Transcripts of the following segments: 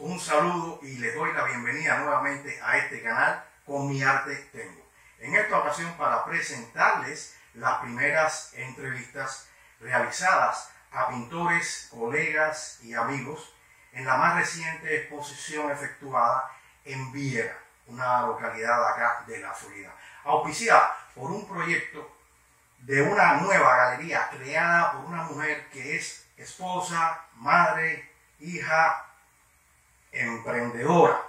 un saludo y les doy la bienvenida nuevamente a este canal Con mi arte tengo. En esta ocasión para presentarles las primeras entrevistas realizadas a pintores, colegas y amigos en la más reciente exposición efectuada en Viera, una localidad acá de la Florida, auspiciada por un proyecto de una nueva galería creada por una mujer que es esposa, madre, hija, emprendedora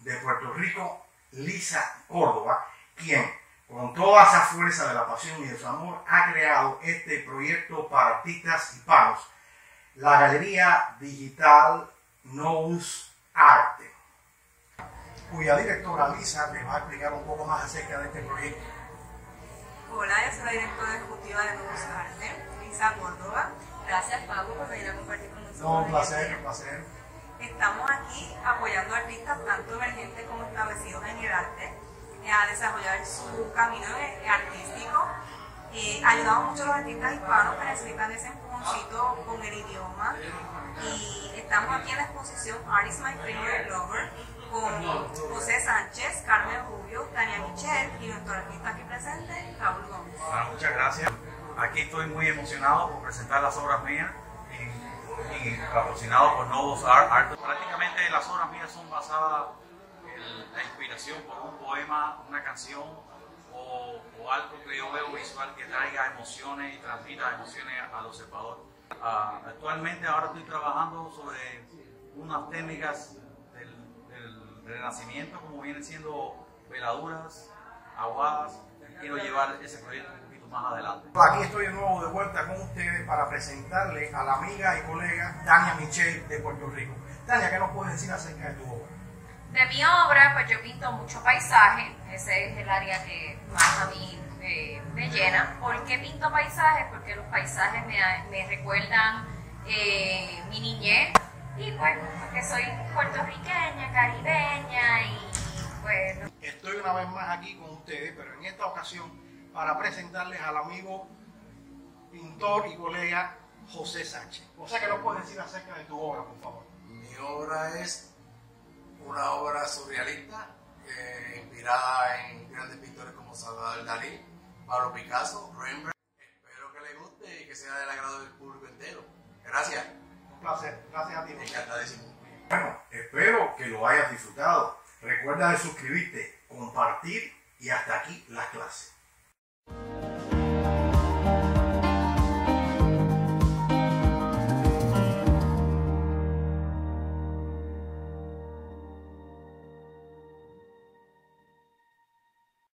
de Puerto Rico, Lisa Córdoba, quien con toda esa fuerza de la pasión y de su amor ha creado este proyecto para artistas hispanos, la Galería Digital Nous Arte, cuya directora Lisa les va a explicar un poco más acerca de este proyecto. Hola, yo soy la directora ejecutiva de Nous Arte, Lisa Córdoba. Gracias Pablo por venir a compartir con nosotros. No, un placer, un placer. Estamos aquí apoyando a artistas tanto emergentes como establecidos en el arte eh, a desarrollar su camino eh, artístico. Eh, ayudamos mucho a los artistas hispanos que necesitan ese empujoncito con el idioma. Y estamos aquí en la exposición Art is My Favorite Lover con José Sánchez, Carmen Rubio, Tania Michel y nuestro artista aquí presente, Raúl Gómez. Bueno, muchas gracias. Aquí estoy muy emocionado por presentar las obras mías y patrocinado por Novos Art, Art. Prácticamente las obras mías son basadas en la inspiración por un poema, una canción o, o algo que yo veo visual que traiga emociones y transmita emociones al observador. Ah, actualmente ahora estoy trabajando sobre unas técnicas del, del renacimiento como vienen siendo veladuras, aguadas. Quiero llevar ese proyecto más adelante. Aquí estoy de nuevo de vuelta con ustedes para presentarle a la amiga y colega Tania Michel de Puerto Rico. Tania, ¿qué nos puedes decir acerca de tu obra? De mi obra, pues yo pinto mucho paisaje, ese es el área que más a mí eh, me llena. ¿Por qué pinto paisajes? Porque los paisajes me, me recuerdan eh, mi niñez y pues porque soy puertorriqueña, caribeña y pues... Estoy una vez más aquí con ustedes, pero en esta ocasión para presentarles al amigo pintor y colega José Sánchez. José, ¿qué nos puedes decir acerca de tu obra, por favor? Mi obra es una obra surrealista eh, inspirada en grandes pintores como Salvador Dalí, Pablo Picasso, Rembrandt. Espero que les guste y que sea del agrado del público entero. Gracias. Un placer. Gracias a ti. Encantadísimo. Bueno, espero que lo hayas disfrutado. Recuerda de suscribirte, compartir y hasta aquí las clases. Thank you